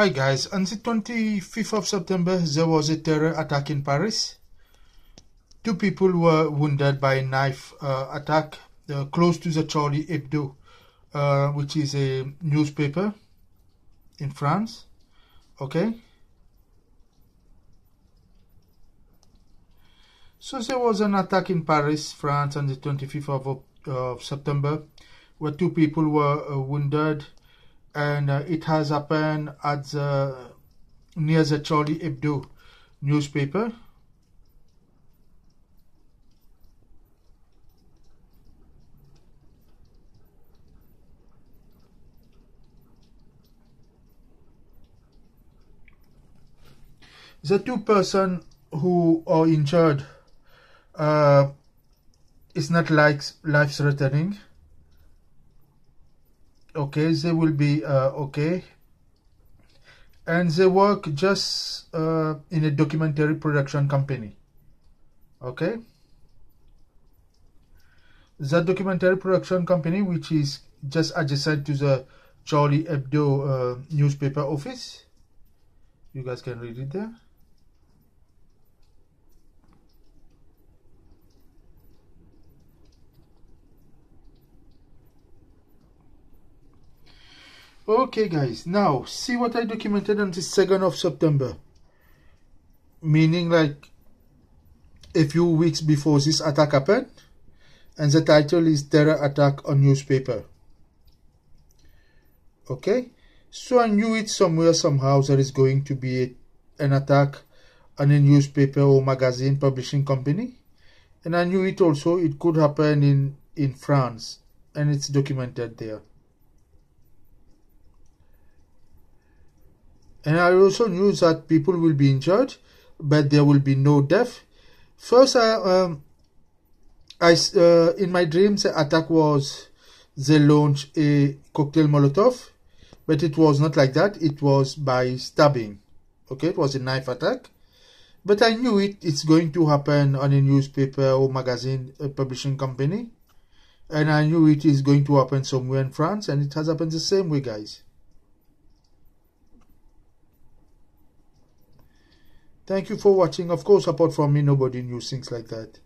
Hi guys, on the 25th of September there was a terror attack in Paris. Two people were wounded by a knife uh, attack uh, close to the Charlie Hebdo, uh, which is a newspaper in France. Okay. So there was an attack in Paris, France on the 25th of, September where two people were uh, wounded and uh, it has happened at the near the Charlie Hebdo newspaper. The two person who are injured uh, is not like life threatening okay they will be uh, okay. And they work just uh, in a documentary production company okay? The documentary production company which is just adjacent to the Charlie Hebdo uh, newspaper office. You guys can read it there Okay guys, now see what I documented on the 2nd of September. Meaning like a few weeks before this attack happened. And the title is Terror Attack on Newspaper. Okay, so I knew it somewhere somehow there is going to be a, an attack on a newspaper or magazine publishing company. And I knew it also, it could happen in, in France. And it's documented there. And I also knew that people will be injured, but there will be no death. First, I, um, I uh, in my dreams, the attack was they launched a cocktail Molotov, but it was not like that. It was by stabbing. Okay, it was a knife attack. But I knew it. It's going to happen on a newspaper or magazine a publishing company, and I knew it is going to happen somewhere in France, and it has happened the same way, guys. Thank you for watching. Of course, apart from me, nobody knew things like that.